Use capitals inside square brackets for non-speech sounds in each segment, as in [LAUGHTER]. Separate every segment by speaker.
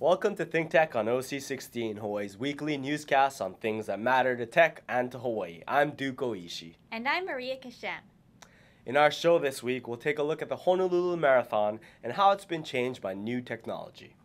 Speaker 1: Welcome to Think Tech on OC16, Hawaii's weekly newscast on things that matter to tech and to Hawaii. I'm Duke Oishi.
Speaker 2: And I'm Maria Kashem.
Speaker 1: In our show this week, we'll take a look at the Honolulu Marathon and how it's been changed by new technology.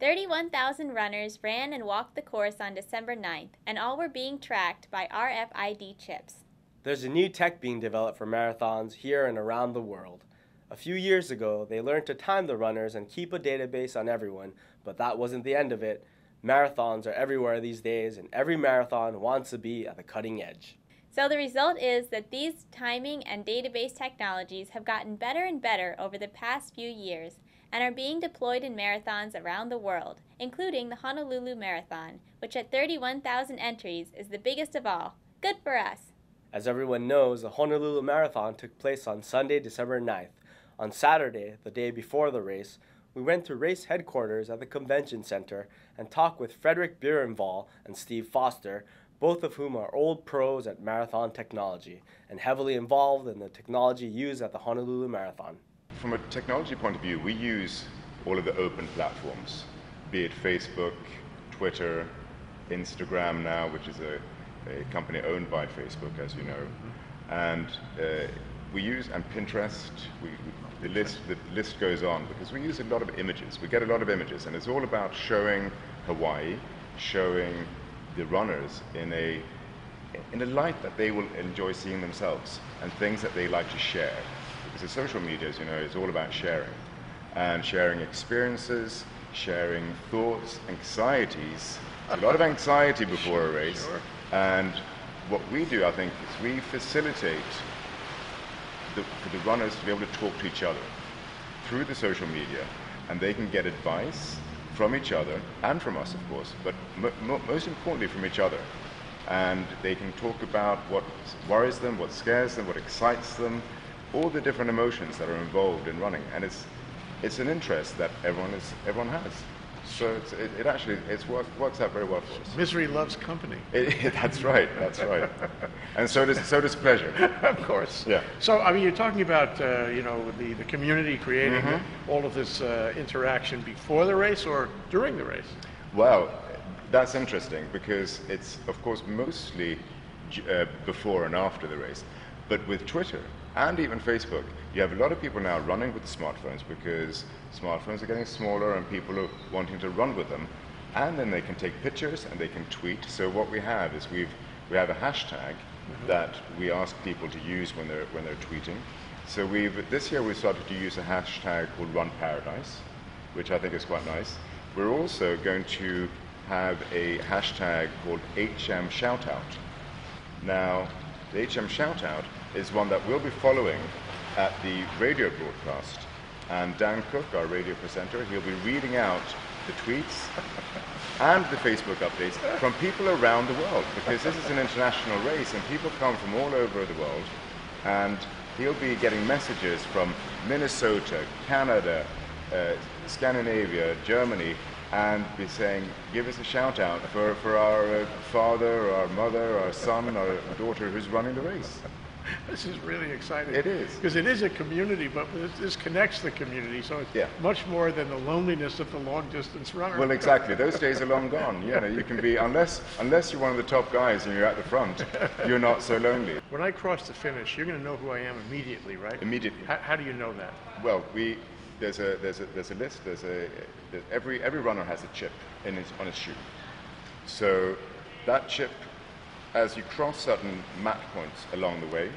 Speaker 2: 31,000 runners ran and walked the course on December 9th, and all were being tracked by RFID chips.
Speaker 1: There's a new tech being developed for marathons here and around the world. A few years ago, they learned to time the runners and keep a database on everyone, but that wasn't the end of it. Marathons are everywhere these days, and every marathon wants to be at the cutting edge.
Speaker 2: So the result is that these timing and database technologies have gotten better and better over the past few years and are being deployed in marathons around the world, including the Honolulu Marathon, which at 31,000 entries is the biggest of all. Good for us!
Speaker 1: As everyone knows, the Honolulu Marathon took place on Sunday, December 9th. On Saturday, the day before the race, we went to race headquarters at the convention center and talked with Fredrik Bjurnvall and Steve Foster, both of whom are old pros at marathon technology and heavily involved in the technology used at the Honolulu Marathon.
Speaker 3: From a technology point of view, we use all of the open platforms, be it Facebook, Twitter, Instagram now, which is a, a company owned by Facebook, as you know, and uh, we use and Pinterest. We, we, the list the list goes on because we use a lot of images. We get a lot of images, and it's all about showing Hawaii, showing the runners in a in a light that they will enjoy seeing themselves and things that they like to share. Because the social media, as you know, is all about sharing and sharing experiences, sharing thoughts, anxieties. A lot of anxiety before a race.
Speaker 4: Sure.
Speaker 3: And what we do, I think, is we facilitate the, for the runners to be able to talk to each other through the social media, and they can get advice from each other and from us, of course, but mo- mo- most importantly from each other. And they can talk about what worries them, what scares them, what excites them, all the different emotions that are involved in running. And it's, it's an interest that everyone, is, everyone has. So it's, it, it actually it's work, works out very well for us.
Speaker 4: Misery loves company. [LAUGHS]
Speaker 3: It, that's right, that's right. [LAUGHS] And so does, so does pleasure.
Speaker 4: of course.
Speaker 3: Yeah.
Speaker 4: So, I mean, you're talking about, uh, you know, the, the community creating
Speaker 3: Mm-hmm.
Speaker 4: all of this uh, interaction before the race or during the race?
Speaker 3: Well, that's interesting because it's, of course, mostly uh, before and after the race. But with Twitter and even Facebook, you have a lot of people now running with the smartphones because smartphones are getting smaller and people are wanting to run with them. And then they can take pictures and they can tweet. So what we have is we've, we have a hashtag mm-hmm. that we ask people to use when they're, when they're tweeting. So we've, this year we started to use a hashtag called Run Paradise, which I think is quite nice. We're also going to have a hashtag called HM Shoutout. Now, the HM Shoutout is one that we'll be following at the radio broadcast. And Dan Cook, our radio presenter, he'll be reading out the tweets [LAUGHS] and the Facebook updates from people around the world because this is an international race and people come from all over the world. And he'll be getting messages from Minnesota, Canada, uh, Scandinavia, Germany, and be saying, give us a shout out for, for our uh, father, or our mother, our son, or daughter who's running the race. [LAUGHS]
Speaker 4: This is really exciting.
Speaker 3: It is.
Speaker 4: Because it is a community, but this, this connects the community, so it's
Speaker 3: Yeah.
Speaker 4: much more than the loneliness of the long distance runner.
Speaker 3: Well, exactly. Those days are long gone. You know, you can be unless unless you're one of the top guys and you're at the front, you're not so lonely.
Speaker 4: When I cross the finish, you're going to know who I am immediately, right?
Speaker 3: Immediately.
Speaker 4: How, how do you know that?
Speaker 3: Well, we there's a there's a there's a list. There's a there's every every runner has a chip in his on his shoe. So that chip, as you cross certain map points along the way,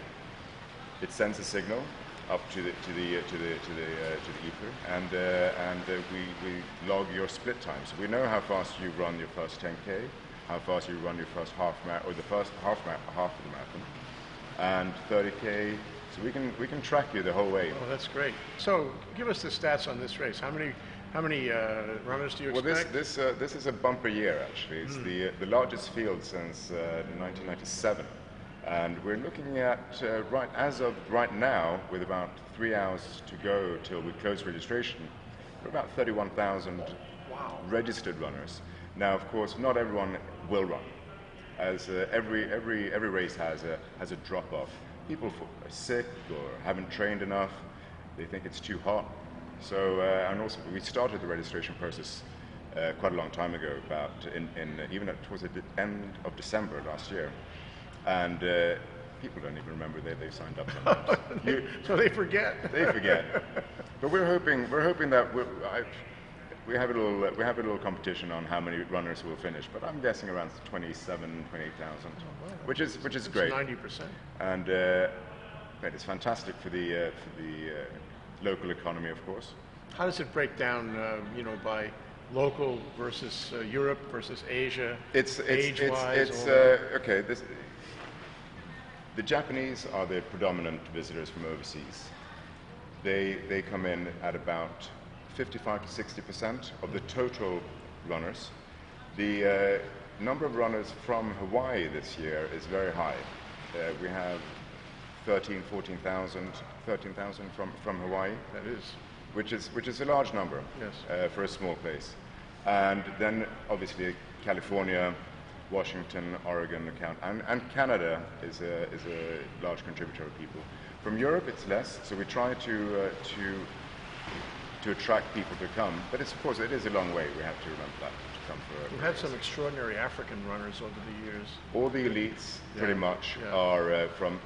Speaker 3: it sends a signal up to the to the uh, to the to the uh, to the ether, and uh, and uh, we we log your split times. So we know how fast you run your first 10k, how fast you run your first half marathon or the first half mar- half of the marathon, and 30k. So we can we can track you the whole way.
Speaker 4: Oh, that's great. So, give us the stats on this race. How many how many uh, runners do you expect?
Speaker 3: Well, this this uh, this is a bumper year actually. It's the uh, the largest field since uh, 1997, and we're looking at uh, right as of right now, with about three hours to go till we close registration, we're about 31,000 registered runners. Now, of course, not everyone will run, as uh, every every every race has a has a drop off. People are sick or haven't trained enough. They think it's too hot. So, uh, and also we started the registration process uh, quite a long time ago, about in, in uh, even at, towards the end of December last year, and uh, people don't even remember they, they signed up sometimes. [LAUGHS] You-
Speaker 4: So they forget. [LAUGHS]
Speaker 3: they forget. But we're hoping we're hoping that we're, I, we have a little we have a little competition on how many runners will finish. But I'm guessing around 27, 28,000, which is which is great.
Speaker 4: Ninety percent.
Speaker 3: And uh, it's fantastic for the uh, for the uh, local economy, of course.
Speaker 4: How does it break down, uh, you know, by local versus uh, Europe versus Asia?
Speaker 3: It's it's it's,
Speaker 4: age-wise,
Speaker 3: it's
Speaker 4: all
Speaker 3: uh, okay. This, the Japanese are the predominant visitors from overseas. They they come in at about 55 to 60 percent of the total runners. The uh, number of runners from Hawaii this year is very high. Uh, we have 13, 14,000, 13,000 from from Hawaii
Speaker 4: That is.
Speaker 3: which is which is a large number
Speaker 4: Yes.
Speaker 3: uh, for a small place. And then obviously California, Washington, Oregon, account, and, and Canada is a, is a large contributor of people. From Europe, it's less, so we try to uh, to to attract people to come. But it's of course it is a long way. We have to remember that to come for.
Speaker 4: We've had some extraordinary African runners over the years.
Speaker 3: All the elites, pretty much,
Speaker 4: yeah.
Speaker 3: are uh, from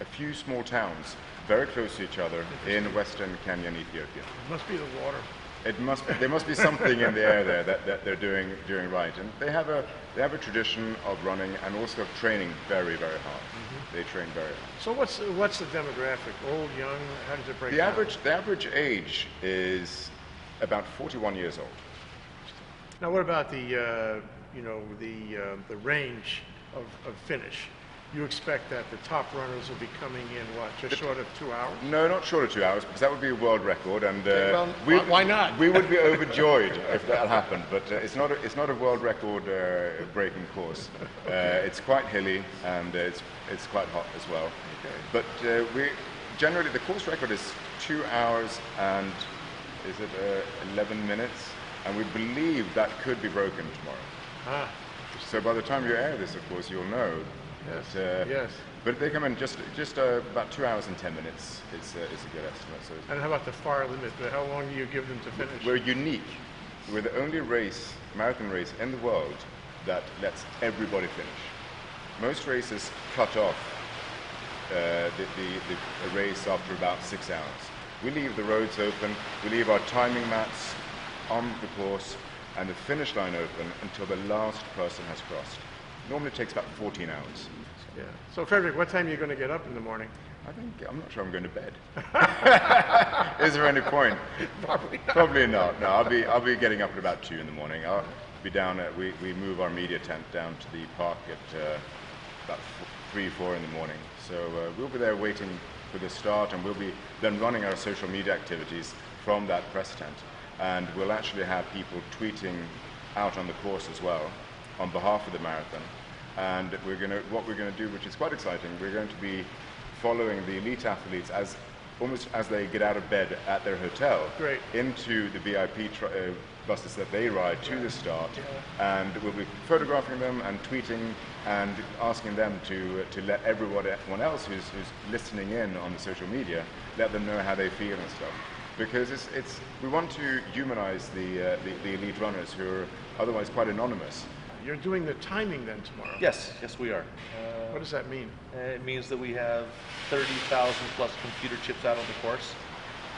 Speaker 3: a few small towns, very close to each other in western Kenya and Ethiopia.
Speaker 4: It must be the water.
Speaker 3: It must be, there must be something in the air there that, that they're doing doing right, and they have a they have a tradition of running and also of training very very hard.
Speaker 4: Mm-hmm.
Speaker 3: They train very hard.
Speaker 4: So what's what's the demographic? Old, young? How does it break
Speaker 3: The
Speaker 4: down?
Speaker 3: average the average age is about 41 years old.
Speaker 4: Now, what about the uh, you know the uh, the range of, of finish? You expect that the top runners will be coming in what just short of two hours?
Speaker 3: No, not short of two hours, because that would be a world record, and uh,
Speaker 4: well, why- why not?
Speaker 3: We would be [LAUGHS] overjoyed if that happened, but uh, it's not a, it's not a world record uh, breaking course. Uh, it's quite hilly and uh, it's it's quite hot as well.
Speaker 4: Okay.
Speaker 3: But uh, we generally the course record is two hours and is it uh, 11 minutes, and we believe that could be broken tomorrow.
Speaker 4: Ah,
Speaker 3: So by the time you air this, of course, you'll know.
Speaker 4: Yes,
Speaker 3: uh,
Speaker 4: yes.
Speaker 3: But they come in just just uh, about two hours and ten minutes is uh, is a good estimate. So
Speaker 4: and how about the far limit? How long do you give them to finish?
Speaker 3: we're unique. We're the only race, marathon race in the world that lets everybody finish. Most races cut off uh, the, the, the race after about six hours. We leave the roads open, we leave our timing mats on the course, and the finish line open until the last person has crossed. Normally it takes about 14 hours.
Speaker 4: Yeah. So, Fredrik, what time are you going to get up in the morning?
Speaker 3: I think I'm not sure I'm going to bed. [LAUGHS] Is there any point? [LAUGHS]
Speaker 4: Probably not.
Speaker 3: Probably not. No, I'll be I'll be getting up at about two in the morning. I'll be down at we, we move our media tent down to the park at uh, about f- three four in the morning. So uh, we'll be there waiting for the start, and we'll be then running our social media activities from that press tent, and we'll actually have people tweeting out on the course as well on behalf of the marathon. And we're going to what we're going to do, which is quite exciting. We're going to be following the elite athletes as almost as they get out of bed at their hotel
Speaker 4: Great.
Speaker 3: into the VIP uh, buses that they ride to the start, and we'll be photographing them and tweeting and asking them to to let everyone everyone else who's, who's listening in on the social media let them know how they feel and stuff. Because it's, it's we want to humanize the, uh, the the elite runners who are otherwise quite anonymous.
Speaker 4: You're doing the timing then tomorrow.
Speaker 5: Yes, yes, we are. Uh,
Speaker 4: What does that mean?
Speaker 5: it means that we have 30,000 plus computer chips out on the course,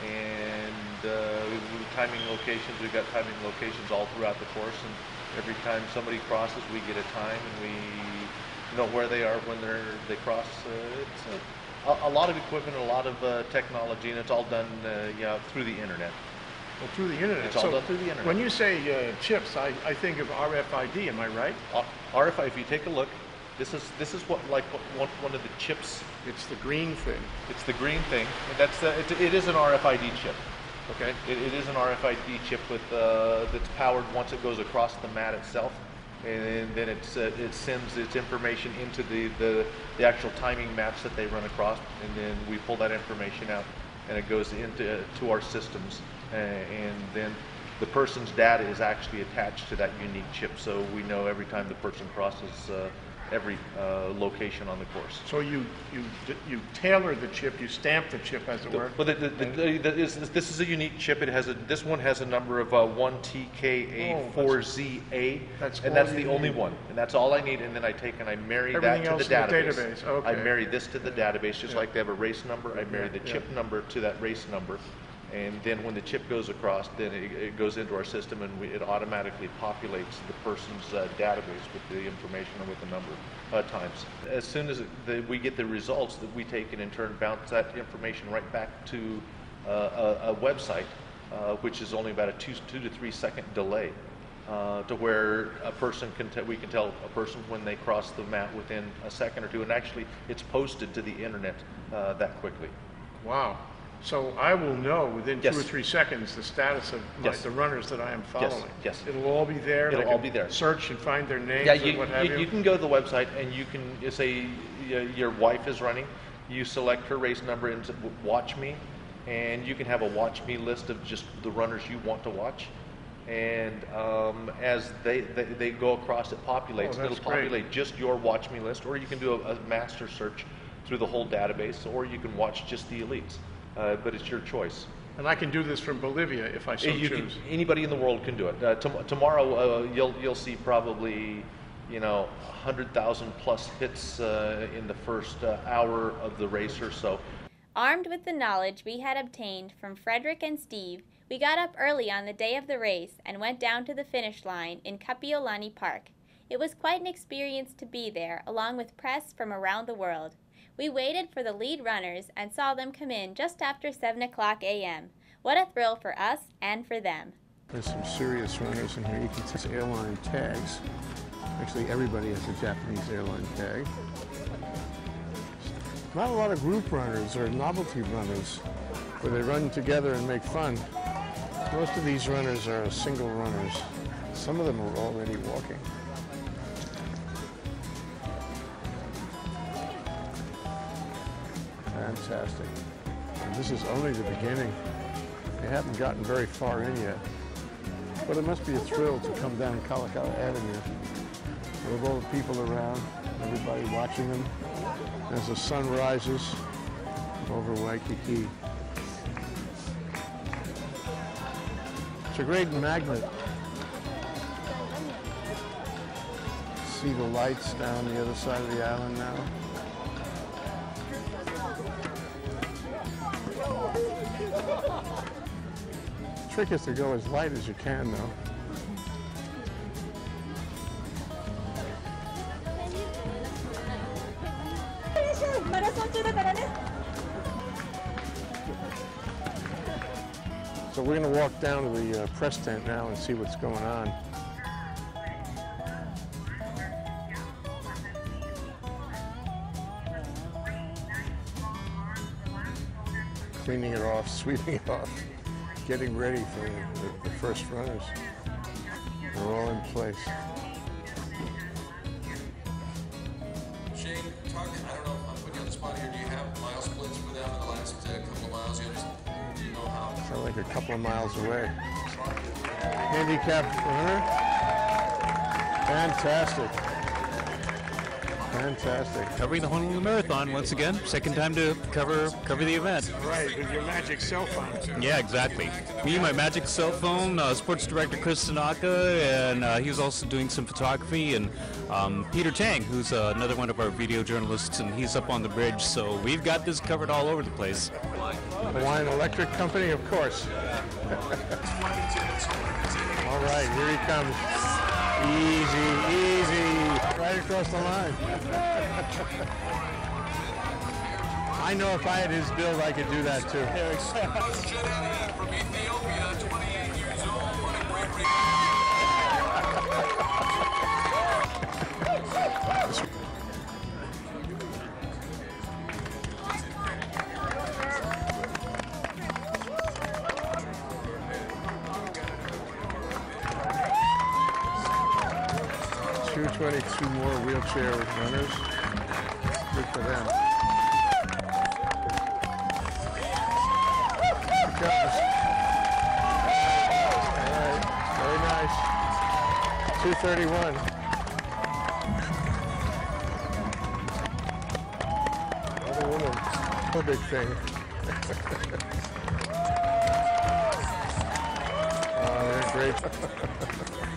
Speaker 5: and uh, we timing locations. We've got timing locations all throughout the course, and every time somebody crosses, we get a time, and we know where they are when they're they cross. Uh, it's a, a, a lot of equipment, a lot of uh, technology, and it's all done, uh, you know, through the internet.
Speaker 4: Well, through the internet.
Speaker 5: It's all done through the internet.
Speaker 4: When you say uh, chips, I, I think of RFID. Am I right?
Speaker 5: R- RFID. If you take a look, this is this is what like one one of the chips
Speaker 4: It's the green thing.
Speaker 5: It's the green thing. That's the, it, it is an RFID chip. Okay, it, it is an RFID chip with uh, that's powered once it goes across the mat itself, and then it's, uh, it sends its information into the, the the actual timing maps that they run across, and then we pull that information out, and it goes into to our systems, uh, and then the person's data is actually attached to that unique chip, so we know every time the person crosses uh, every uh, location on the course.
Speaker 4: So you, you, you tailor the chip, you stamp the chip, as it were?
Speaker 5: Well, the, the, the, the, the, is, this is a unique chip. It has a, this one has a number of uh, 1TKA4ZA.
Speaker 4: that's
Speaker 5: and that's the
Speaker 4: you
Speaker 5: only one. And that's all I need. And then I take and I marry
Speaker 4: Everything
Speaker 5: that to the
Speaker 4: the
Speaker 5: database.
Speaker 4: database, okay.
Speaker 5: I marry this to the database, just
Speaker 4: Yeah.
Speaker 5: like they have a race number. I marry
Speaker 4: Yeah,
Speaker 5: the
Speaker 4: yeah.
Speaker 5: chip number to that race number. And then when the chip goes across, then it, it goes into our system and we, it automatically populates the person's uh, database with the information and with the number uh, times. As soon as the, we get the results, that we take and in turn bounce that information right back to uh, a, a website, uh, which is only about a two, two to three second delay. Uh, to where a person can te- we can tell a person when they cross the mat within a second or two, and actually it's posted to the internet uh, that quickly.
Speaker 4: Wow. So I will know within two
Speaker 5: Yes.
Speaker 4: or three seconds the status of my-
Speaker 5: Yes.
Speaker 4: the runners that I am following?
Speaker 5: yes.
Speaker 4: It'll all be there? and I
Speaker 5: It'll all
Speaker 4: can
Speaker 5: be there.
Speaker 4: Search and find their names
Speaker 5: Yeah,
Speaker 4: and
Speaker 5: you,
Speaker 4: what have
Speaker 5: you,
Speaker 4: you?
Speaker 5: you can go to the website and you can you say y- your wife is running. You select her race number and s- watch me, and you can have a watch me list of just the runners you want to watch. And um, as they, they, they go across, it populates.
Speaker 4: Oh,
Speaker 5: It'll
Speaker 4: that's great.
Speaker 5: populate just your watch me list, or you can do a, a master search through the whole database, or you can watch just the elites. Uh, but it's your choice.
Speaker 4: And I can do this from Bolivia if I so
Speaker 5: You can-
Speaker 4: choose?
Speaker 5: anybody in the world can do it. Uh, tom- tomorrow, uh, you'll you'll see probably, you know, hundred thousand plus hits uh, in the first uh, hour of the race or so.
Speaker 2: Armed with the knowledge we had obtained from Fredrik and Steve, we got up early on the day of the race and went down to the finish line in Kapiolani Park. It was quite an experience to be there, along with press from around the world. We waited for the lead runners and saw them come in just after 7 o'clock a.m. What a thrill for us and for them.
Speaker 6: There's some serious runners in here. You can see airline tags. Actually, everybody has a Japanese airline tag. Not a lot of group runners or novelty runners where they run together and make fun. Most of these runners are single runners. Some of them are already walking. Fantastic. And this is only the beginning. They haven't gotten very far in yet. But it must be a thrill to come down Kalakaua Avenue with all the people around, everybody watching them as the sun rises over Waikiki. It's a great magnet. See the lights down the other side of the island now. The trick is to go as light as you can though. So we're going to walk down to the uh, press tent now and see what's going on. Cleaning it off, [LAUGHS] sweeping it off, getting ready for the, the first runners. They're all in place.
Speaker 7: Shane, talk, I don't know, if I'm putting you on the spot here. Do you have mile splits for them in the last uh, couple of miles? You know, do you know how?
Speaker 6: Sound like a couple of miles away. Handicapped runner. Fantastic. Fantastic.
Speaker 8: covering the Honolulu Marathon once again. Second time to cover cover the event.
Speaker 4: Right, with your magic cell phone.
Speaker 8: Yeah, exactly. Me, my magic cell phone, uh, sports director Chris Tanaka, and uh, he was also doing some photography, and um, Peter Tang, who's uh, another one of our video journalists, and he's up on the bridge. So we've got this covered all over the place.
Speaker 6: Hawaiian Electric Company, of course. [LAUGHS] All right, here he comes. Easy, easy. Right across the line. [LAUGHS] I know if I had his build, I could do that too.
Speaker 7: Jed from [LAUGHS]
Speaker 6: Good share with runners. Good for them. Very nice. 231. a big thing. [LAUGHS] oh, they're great. [LAUGHS]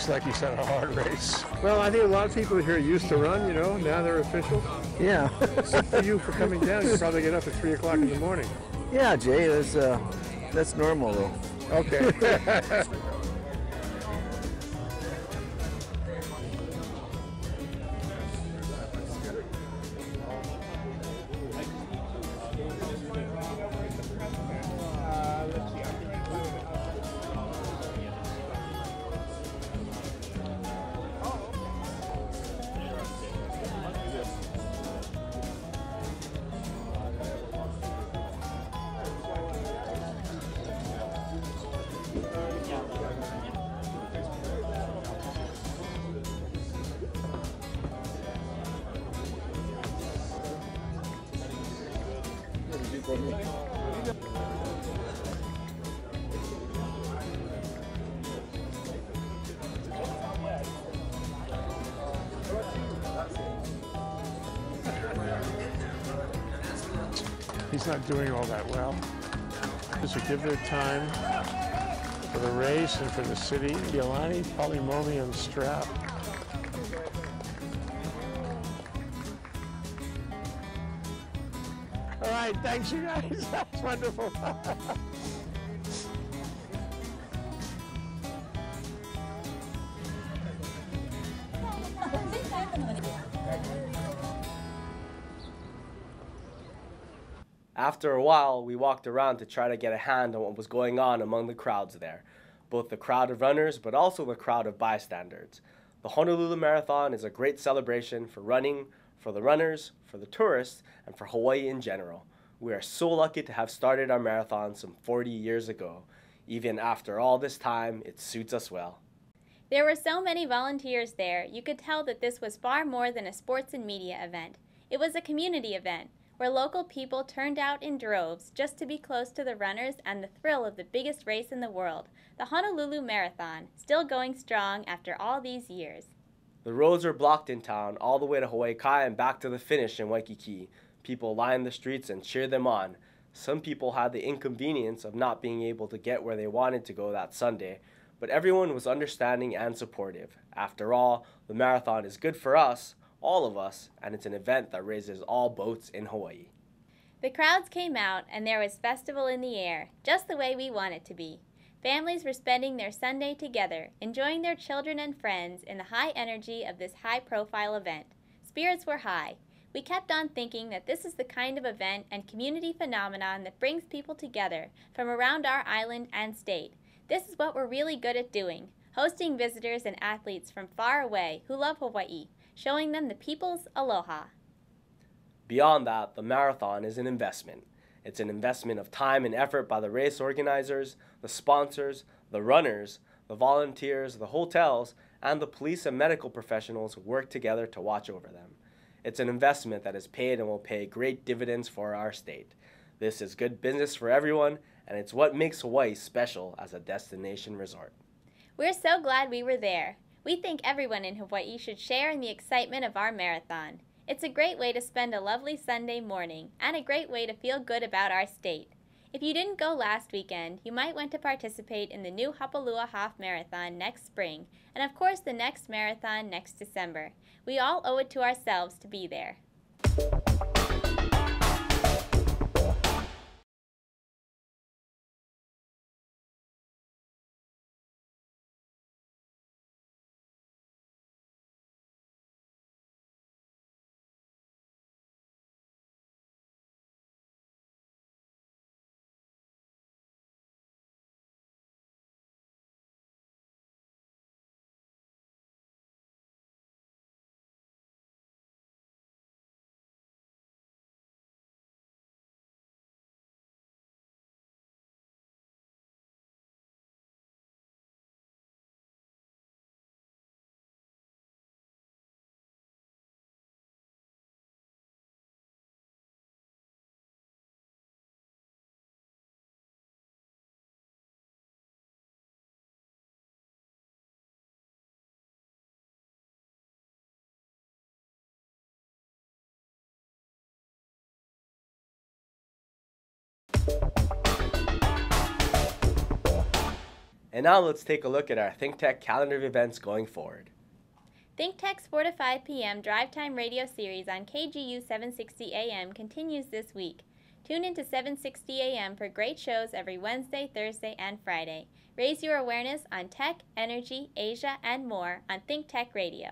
Speaker 6: looks like he's had a hard race.
Speaker 4: Well, I think a lot of people here used to run, you know, now they're official.
Speaker 9: Yeah.
Speaker 4: For you for coming down, you probably get up at 3 o'clock in the morning.
Speaker 9: yeah, Jay, that's, uh, that's normal though.
Speaker 4: Okay. [LAUGHS] He's not doing all that well. Just to give their time for the race and for the city. Yolani, Polymomi, and Strap. All right, thanks you guys. [LAUGHS] That's wonderful.
Speaker 1: After a while, we walked around to try to get a hand on what was going on among the crowds there, both the crowd of runners but also the crowd of bystanders. The Honolulu Marathon is a great celebration for running, for the runners, for the tourists, and for Hawaii in general. We are so lucky to have started our marathon some 40 years ago. Even after all this time, it suits us well.
Speaker 2: There were so many volunteers there, you could tell that this was far more than a sports and media event. It was a community event where local people turned out in droves just to be close to the runners and the thrill of the biggest race in the world, the Honolulu Marathon, still going strong after all these years.
Speaker 1: The roads are blocked in town all the way to Hawaii Kai and back to the finish in Waikiki. People lined the streets and cheered them on. Some people had the inconvenience of not being able to get where they wanted to go that Sunday, but everyone was understanding and supportive. After all, the marathon is good for us, all of us, and it's an event that raises all boats in Hawaii.
Speaker 2: The crowds came out and there was festival in the air, just the way we want it to be. Families were spending their Sunday together, enjoying their children and friends in the high energy of this high profile event. Spirits were high. We kept on thinking that this is the kind of event and community phenomenon that brings people together from around our island and state. This is what we're really good at doing hosting visitors and athletes from far away who love Hawaii, showing them the people's aloha.
Speaker 1: Beyond that, the marathon is an investment. It's an investment of time and effort by the race organizers, the sponsors, the runners, the volunteers, the hotels, and the police and medical professionals who work together to watch over them. It's an investment that is paid and will pay great dividends for our state. This is good business for everyone, and it's what makes Hawaii special as a destination resort.
Speaker 2: We're so glad we were there. We think everyone in Hawaii should share in the excitement of our marathon. It's a great way to spend a lovely Sunday morning and a great way to feel good about our state. If you didn't go last weekend, you might want to participate in the new Hapalua Half Marathon next spring, and of course the next marathon next December. We all owe it to ourselves to be there.
Speaker 1: And now let's take a look at our ThinkTech calendar of events going forward.
Speaker 2: ThinkTech's 4 to 5 p.m. drive time radio series on KGU 760 AM continues this week. Tune in to 760 AM for great shows every Wednesday, Thursday, and Friday. Raise your awareness on tech, energy, Asia, and more on ThinkTech Radio.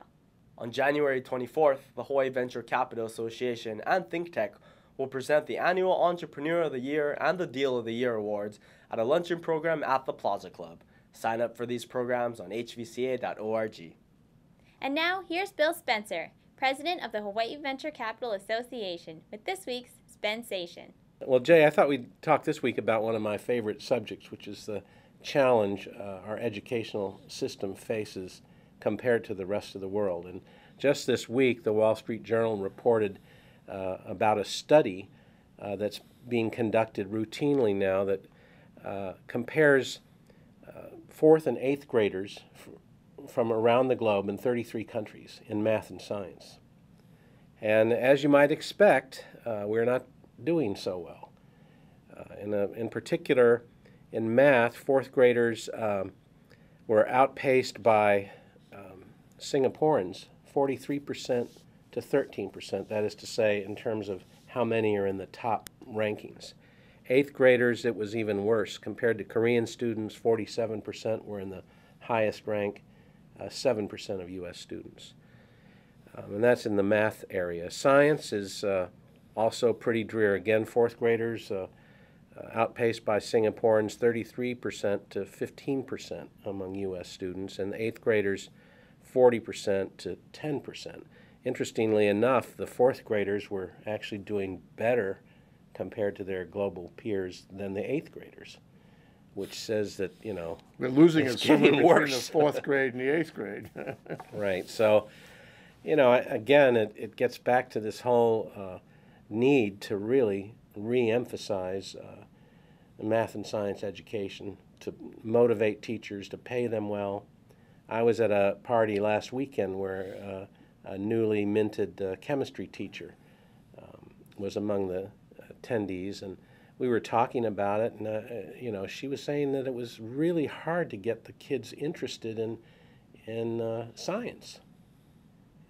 Speaker 1: On January 24th, the Hawaii Venture Capital Association and ThinkTech will present the annual Entrepreneur of the Year and the Deal of the Year awards at a luncheon program at the Plaza Club. Sign up for these programs on hvca.org.
Speaker 2: And now, here's Bill Spencer, president of the Hawaii Venture Capital Association, with this week's Spensation.
Speaker 10: Well, Jay, I thought we'd talk this week about one of my favorite subjects, which is the challenge uh, our educational system faces compared to the rest of the world. And just this week, the Wall Street Journal reported uh, about a study uh, that's being conducted routinely now that uh, compares fourth and eighth graders from around the globe in 33 countries in math and science. And as you might expect, uh, we're not doing so well. Uh, in, a, in particular, in math, fourth graders um, were outpaced by um, Singaporeans 43% to 13%, that is to say, in terms of how many are in the top rankings. Eighth graders, it was even worse. Compared to Korean students, 47% were in the highest rank, uh, 7% of U.S. students. Um, and that's in the math area. Science is uh, also pretty drear. Again, fourth graders uh, uh outpaced by Singaporeans 33% to 15% among U.S. students, and eighth graders 40% to 10%. Interestingly enough, the fourth graders were actually doing better compared to their global peers than the eighth graders, which says that, you know,
Speaker 6: they're losing
Speaker 10: it's getting
Speaker 6: between the fourth [LAUGHS] grade and the eighth grade. [LAUGHS]
Speaker 10: right. So, you know, again, it, it gets back to this whole uh, need to really re emphasize uh, math and science education, to motivate teachers, to pay them well. I was at a party last weekend where uh, a newly minted uh, chemistry teacher um, was among the attendees, and we were talking about it. And uh, you know, she was saying that it was really hard to get the kids interested in in uh, science.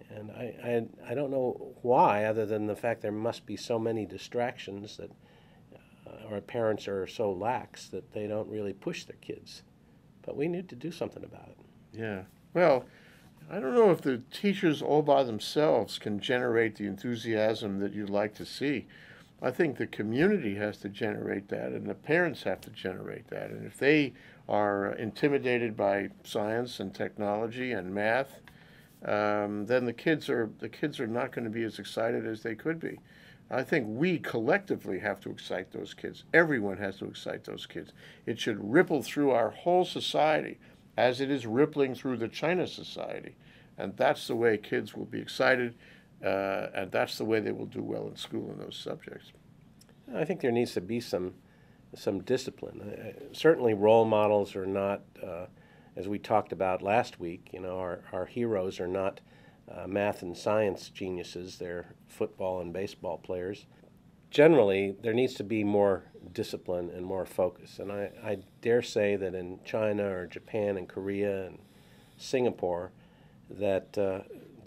Speaker 10: And I, I, I don't know why, other than the fact there must be so many distractions that uh, our parents are so lax that they don't really push their kids. But we need to do something about it.
Speaker 6: Yeah. Well, I don't know if the teachers all by themselves can generate the enthusiasm that you'd like to see. I think the community has to generate that, and the parents have to generate that. And if they are intimidated by science and technology and math, um, then the kids are the kids are not going to be as excited as they could be. I think we collectively have to excite those kids. Everyone has to excite those kids. It should ripple through our whole society as it is rippling through the China society. And that's the way kids will be excited, uh, and that's the way they will do well in school in those subjects.
Speaker 10: I think there needs to be some some discipline. Uh, certainly, role models are not, uh, as we talked about last week. You know, our our heroes are not uh, math and science geniuses. They're football and baseball players. Generally, there needs to be more discipline and more focus. And I, I dare say that in China or Japan and Korea and Singapore, that uh,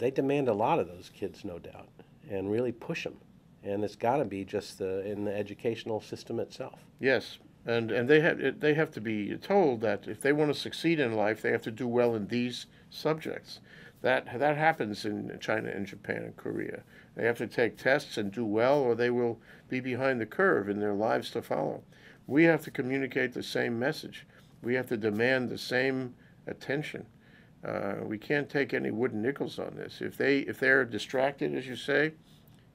Speaker 10: they demand a lot of those kids, no doubt, and really push them and it's got to be just the, in the educational system itself.
Speaker 6: Yes, and and they have they have to be told that if they want to succeed in life, they have to do well in these subjects. That that happens in China and Japan and Korea. They have to take tests and do well, or they will be behind the curve in their lives to follow. We have to communicate the same message. We have to demand the same attention. Uh, we can't take any wooden nickels on this. If they if they're distracted, as you say,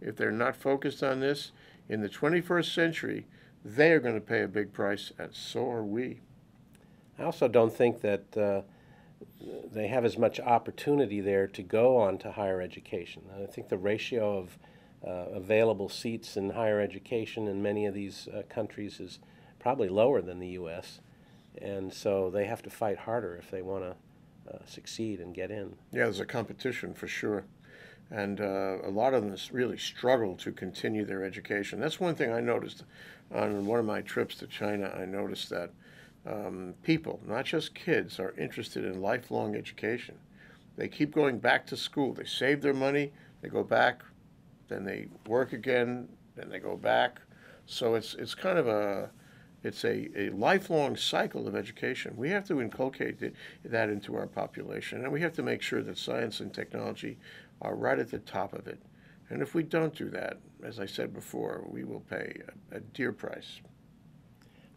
Speaker 6: if they're not focused on this in the 21st century, they are going to pay a big price, and so are we.
Speaker 10: I also don't think that uh, they have as much opportunity there to go on to higher education. I think the ratio of uh, available seats in higher education in many of these uh, countries is probably lower than the U.S., and so they have to fight harder if they want to uh, succeed and get in.
Speaker 6: Yeah, there's a competition for sure and uh, a lot of them really struggle to continue their education. That's one thing I noticed on one of my trips to China. I noticed that um, people, not just kids, are interested in lifelong education. They keep going back to school. They save their money, they go back, then they work again, then they go back. So it's it's kind of a it's a, a lifelong cycle of education. We have to inculcate it, that into our population, and we have to make sure that science and technology are right at the top of it. And if we don't do that, as I said before, we will pay a, a dear price.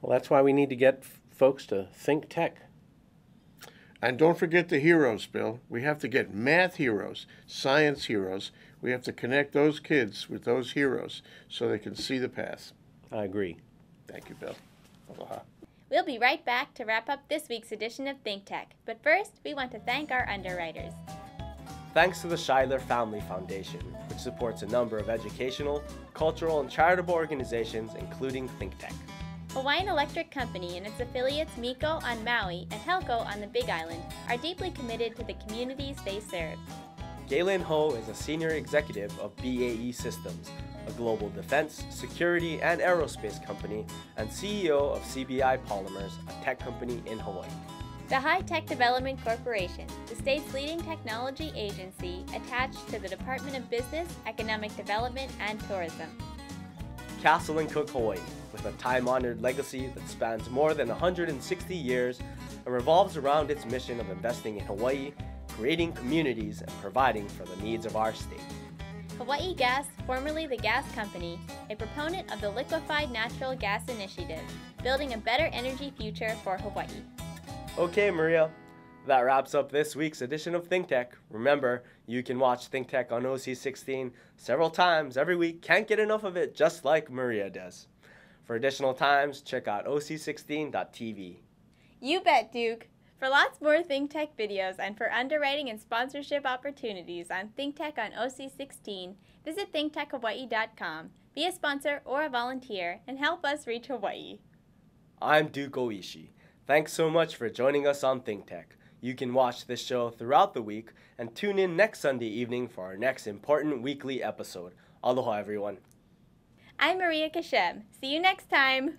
Speaker 10: Well, that's why we need to get folks to think tech.
Speaker 6: And don't forget the heroes, Bill. We have to get math heroes, science heroes. We have to connect those kids with those heroes so they can see the path.
Speaker 10: I agree.
Speaker 6: Thank you, Bill. Aloha.
Speaker 2: We'll be right back to wrap up this week's edition of Think Tech. But first, we want to thank our underwriters.
Speaker 1: Thanks to the Schuyler Family Foundation, which supports a number of educational, cultural, and charitable organizations, including Think Tech.
Speaker 2: Hawaiian Electric Company and its affiliates MECO on Maui and Helco on the Big Island are deeply committed to the communities they serve.
Speaker 1: Galen Ho is a senior executive of BAE Systems, a global defense, security, and aerospace company, and CEO of CBI Polymers, a tech company in Hawaii.
Speaker 2: The High Tech Development Corporation, the state's leading technology agency attached to the Department of Business, Economic Development, and Tourism.
Speaker 1: Castle and Cooke Hawaii, with a time honored legacy that spans more than 160 years and revolves around its mission of investing in Hawaii, creating communities, and providing for the needs of our state.
Speaker 2: Hawaii Gas, formerly the Gas Company, a proponent of the Liquefied Natural Gas Initiative, building a better energy future for Hawaii.
Speaker 1: Okay, Maria, that wraps up this week's edition of Think Tech. Remember, you can watch Think Tech on OC16 several times every week. Can't get enough of it, just like Maria does. For additional times, check out OC16.tv.
Speaker 2: You bet, Duke. For lots more Think Tech videos and for underwriting and sponsorship opportunities on Think Tech on OC16, visit thinktechhawaii.com. Be a sponsor or a volunteer and help us reach Hawaii.
Speaker 1: I'm Duke Oishi. Thanks so much for joining us on Think Tech. You can watch this show throughout the week and tune in next Sunday evening for our next important weekly episode. Aloha, everyone.
Speaker 2: I'm Maria Kashem. See you next time.